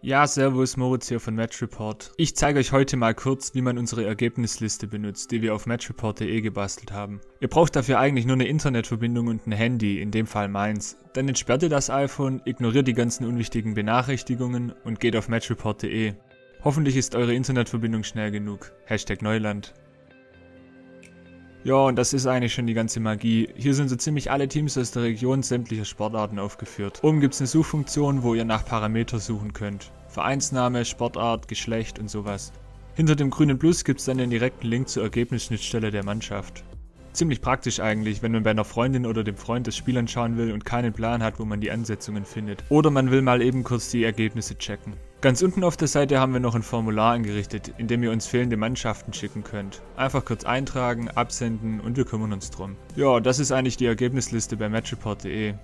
Ja, servus, Moritz hier von Matchreport. Ich zeige euch heute mal kurz, wie man unsere Ergebnisliste benutzt, die wir auf matchreport.de gebastelt haben. Ihr braucht dafür eigentlich nur eine Internetverbindung und ein Handy, in dem Fall meins. Dann entsperrt ihr das iPhone, ignoriert die ganzen unwichtigen Benachrichtigungen und geht auf matchreport.de. Hoffentlich ist eure Internetverbindung schnell genug. Hashtag Neuland. Ja, und das ist eigentlich schon die ganze Magie. Hier sind so ziemlich alle Teams aus der Region sämtlicher Sportarten aufgeführt. Oben gibt es eine Suchfunktion, wo ihr nach Parameter suchen könnt. Vereinsname, Sportart, Geschlecht und sowas. Hinter dem grünen Plus gibt es dann den direkten Link zur Ergebnisschnittstelle der Mannschaft. Ziemlich praktisch eigentlich, wenn man bei einer Freundin oder dem Freund das Spiel anschauen will und keinen Plan hat, wo man die Ansetzungen findet. Oder man will mal eben kurz die Ergebnisse checken. Ganz unten auf der Seite haben wir noch ein Formular eingerichtet, in dem ihr uns fehlende Mannschaften schicken könnt. Einfach kurz eintragen, absenden und wir kümmern uns drum. Ja, das ist eigentlich die Ergebnisliste bei matchreport.de.